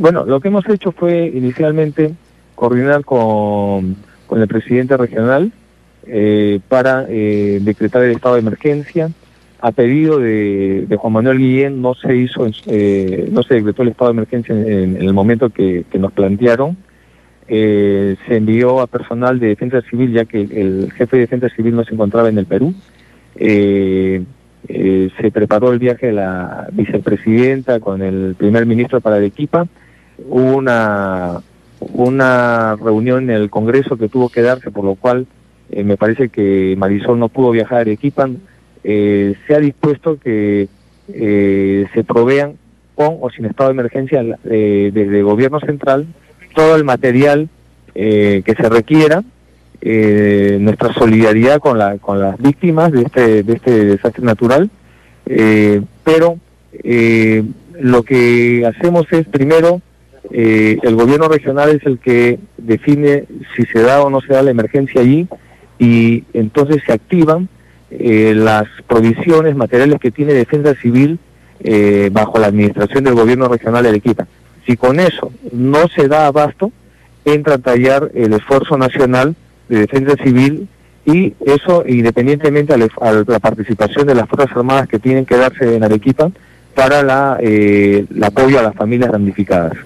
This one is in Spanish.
Bueno, lo que hemos hecho fue inicialmente coordinar con, con el presidente regional eh, para eh, decretar el estado de emergencia. A pedido de, Juan Manuel Guillén no se hizo, eh, no se decretó el estado de emergencia en, el momento que, nos plantearon. se envió a personal de defensa civil ya que el jefe de defensa civil no se encontraba en el Perú. se preparó el viaje de la vicepresidenta con el primer ministro para Arequipa. Hubo una, una reunión en el Congreso que tuvo que darse, por lo cual eh, me parece que Marisol no pudo viajar. A Arequipa, eh, se ha dispuesto que eh, se provean con o sin estado de emergencia desde el gobierno central todo el material que se requiera, nuestra solidaridad con, la, con las víctimas de este, de este desastre natural, pero lo que hacemos es primero el gobierno regional es el que define si se da o no se da la emergencia allí y entonces se activan eh, las provisiones materiales que tiene Defensa Civil eh, bajo la administración del gobierno regional de Arequipa. Si con eso no se da abasto, entra a tallar el esfuerzo nacional de defensa civil y eso independientemente a la participación de las Fuerzas Armadas que tienen que darse en Arequipa para la, eh, el apoyo a las familias damnificadas.